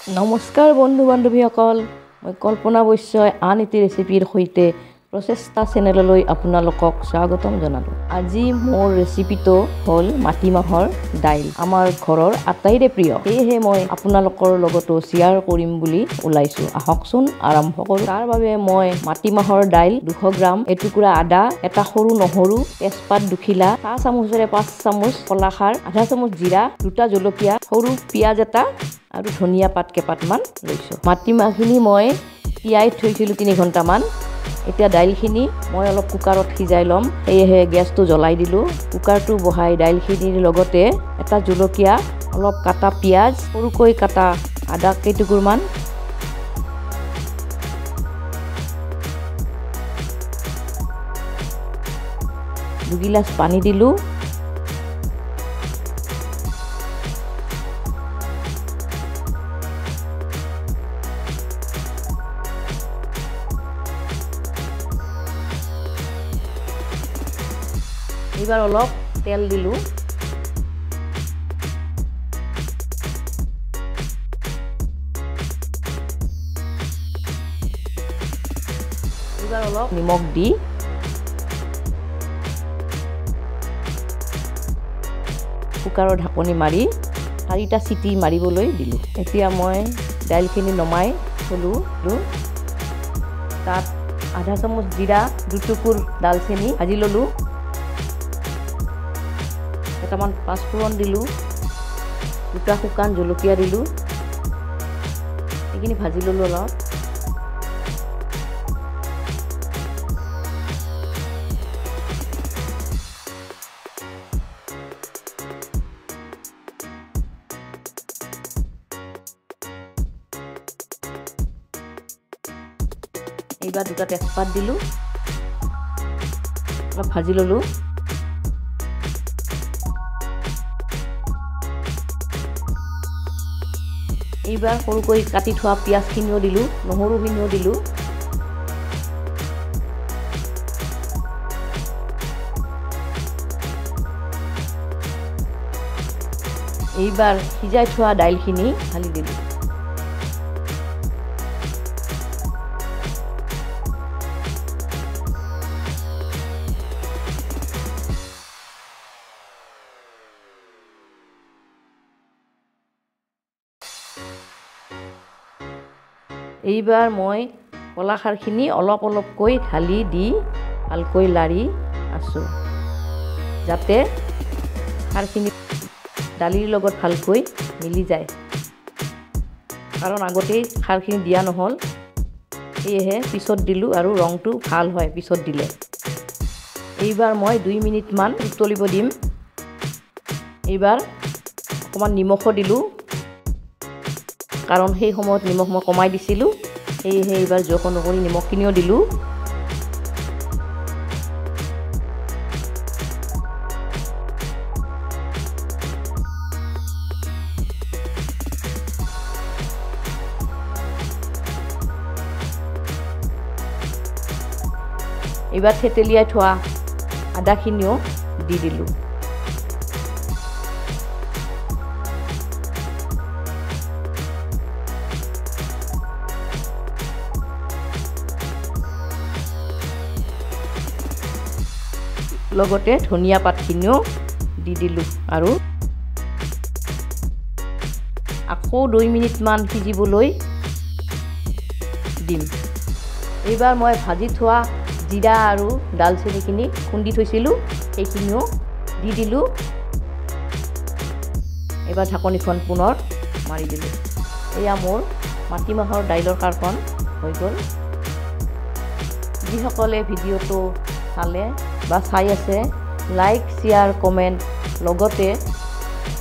নমস্কাৰ বন্ধু বান্ধৱীসকল মই কল্পনা বৈশ্যই আন এটি ৰেচিপিৰ সৈতে প্ৰচেষ্টা চেনেললৈ আপোনালোকক স্বাগতম জনালোঁ। আজি মোৰ ৰেচিপিটো হ'ল মাটিমাহৰ দাইল। আমাৰ ঘৰৰ আটাইৰে প্ৰিয়। সেয়েহে মই আপোনালোকৰ লগতো শ্বেয়াৰ কৰিম বুলি ওলাইছোঁ। আহকচোন আৰম্ভ কৰোঁ। তাৰ বাবে মই মাটিমাহৰ দাইল দুশ গ্ৰাম এটুকুৰা আদা এটা সৰু নহৰু তেজপাত দুখিলা চাহ চামুচেৰে পাঁচ চামুচ কলাখাৰ আধা চামুচ জিৰা দুটা জলকীয়া সৰু পিঁয়াজ এটা আৰু ধনিয়া পাত কেইপাতমান লৈছোঁ। মাটিমাহখিনি মই তিয়াই থৈছিলোঁ তিনি ঘণ্টামান। এতিয়া দাইলখিনি মই অলপ কুকাৰত সিজাই ল'ম। সেয়েহে গেছটো জ্বলাই দিলোঁ। কুকাৰটো বহাই দাইলখিনিৰ লগতে এটা জলকীয়া অলপ কাটা পিঁয়াজ সৰুকৈ কাটা আদা কেইটুকুৰমান। দুগিলাচ পানী দিলোঁ। এইবাৰ অলপ তেল দিলোঁ। এইবাৰ অলপ নিমখ দি। কুকাৰৰ ঢাকনি মাৰি চাৰিটা চিটি মাৰিবলৈ দিলোঁ। এতিয়া মই দাইলখিনি নমাই থলোঁ। তাত আধা চামুচ জিৰা দুটুকুৰ ডালচেনি ভাজি ল'লোঁ। কেইটামান পাঁচফোৰণ দিলোঁ দুটা শুকান জলকীয়া দিলোঁ এইখিনি ভাজি ল'লোঁ অলপ। এইবাৰ দুটা তেজপাত দিলোঁ অলপ ভাজি ল'লোঁ। এইবাৰ সৰুকৈ কাটি থোৱা পিঁয়াজখিনিও দিলোঁ নহৰুখিনিও দিলোঁ। এইবাৰ সিজাই থোৱা দাইলখিনি ঢালি দিলোঁ। এইবাৰ মই কলাখাৰখিনি অলপ অলপকৈ ঢালি দি ভালকৈ লাৰি আছোঁ। যাতে খাৰখিনি দালিৰ লগত ভালকৈ মিলি যায়। কাৰণ আগতেই খাৰখিনি দিয়া নহ'ল। সেয়েহে পিছত দিলোঁ আৰু ৰংটো ভাল হয় পিছত দিলে। এইবাৰ মই দুই মিনিটমান উতলিব দিম। এইবাৰ অকণমান নিমখো দিলোঁ। কাৰণ সেই সময়ত নিমখ মই কমাই দিছিলোঁ। সেয়েহে এইবাৰ জোখ অনুসৰি নিমখখিনিও দিলোঁ। এইবাৰ থেতেলিয়াই থোৱা আদাখিনিও দি দিলোঁ। লগতে ধনিয়া পাতখিনিও দি দিলোঁ আৰু আকৌ দুই মিনিটমান সিজিবলৈ দিম। এইবাৰ মই ভাজি থোৱা জিৰা আৰু ডালচেনিখিনি খুন্দি থৈছিলোঁ সেইখিনিও দি দিলোঁ। এইবাৰ ঢাকনিখন পুনৰ মাৰি দিলোঁ। এয়া মোৰ মাটিমাহৰ দাইলৰ কাৰখন হৈ গ'ল। যিসকলে ভিডিঅ'টো চালে বা চাই আছে লাইক শ্বেয়াৰ কমেণ্ট লগতে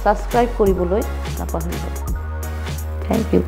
ছাবস্ক্ৰাইব কৰিবলৈ নাপাহৰিব। Thank U